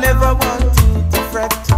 never want to fret.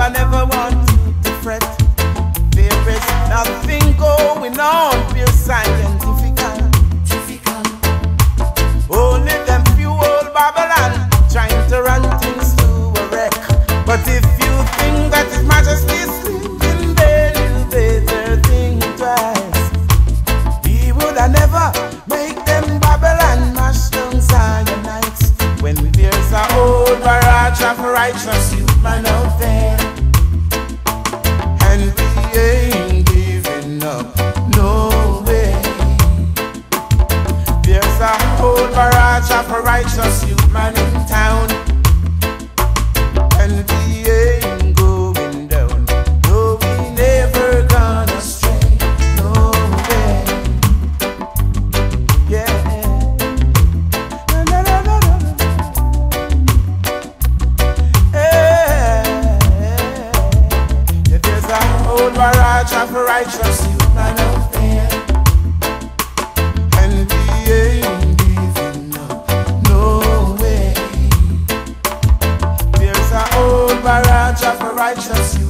I never want to fret. There is nothing going on, pure scientific. Only them few old Babylon trying to run things to a wreck. But if you think that His Majesty's sleeping, then you better think twice. He would have never make them Babylon mash down Zionites when there's a old barrage of righteous man. I try for righteous, you might not fail. And we ain't giving up, no way. There's an old barrage for righteous, you